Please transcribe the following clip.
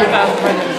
100,000 presents.